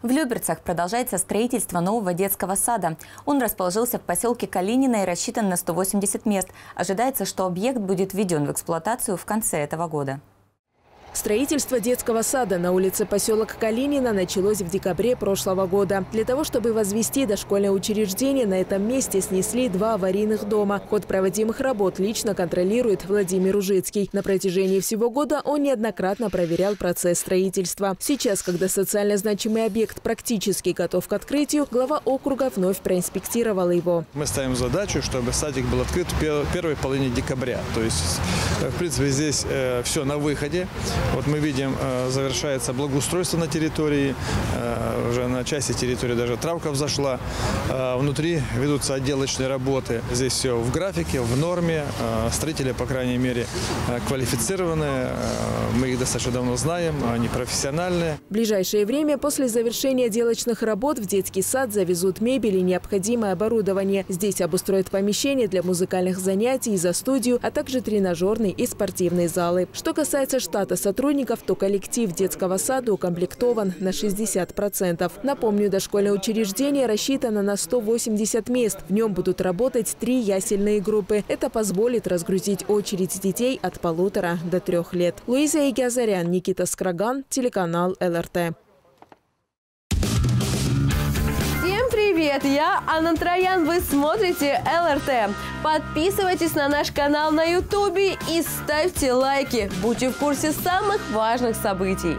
В Люберцах продолжается строительство нового детского сада. Он расположился в поселке Калинина и рассчитан на 180 мест. Ожидается, что объект будет введен в эксплуатацию в конце этого года. Строительство детского сада на улице поселок Калинина началось в декабре прошлого года. Для того, чтобы возвести дошкольное учреждение, на этом месте снесли два аварийных дома. Ход проводимых работ лично контролирует Владимир Ужицкий. На протяжении всего года он неоднократно проверял процесс строительства. Сейчас, когда социально значимый объект практически готов к открытию, глава округа вновь проинспектировал его. Мы ставим задачу, чтобы садик был открыт в первой половине декабря. То есть, э, в принципе, здесь э, все на выходе. Вот мы видим, э, завершается благоустройство на территории, э, уже части территории даже травка взошла. Э, внутри ведутся отделочные работы. Здесь все в графике, в норме. Строители, по крайней мере, квалифицированные. Мы их достаточно давно знаем, они профессиональные. В ближайшее время после завершения отделочных работ в детский сад завезут мебель и необходимое оборудование. Здесь обустроят помещения для музыкальных занятий за студию, а также тренажерные и спортивные залы. Что касается штата сотрудников, то коллектив детского сада укомплектован на 60%. Напомню, дошкольное учреждение рассчитано на 180 мест. В нем будут работать три ясельные группы. Это позволит разгрузить очередь детей от полутора до трех лет. Луиза Игиазарян, Никита Скраган, телеканал ЛРТ. привет! Я Анна Троян, вы смотрите ЛРТ. Подписывайтесь на наш канал на Ютубе и ставьте лайки. Будьте в курсе самых важных событий.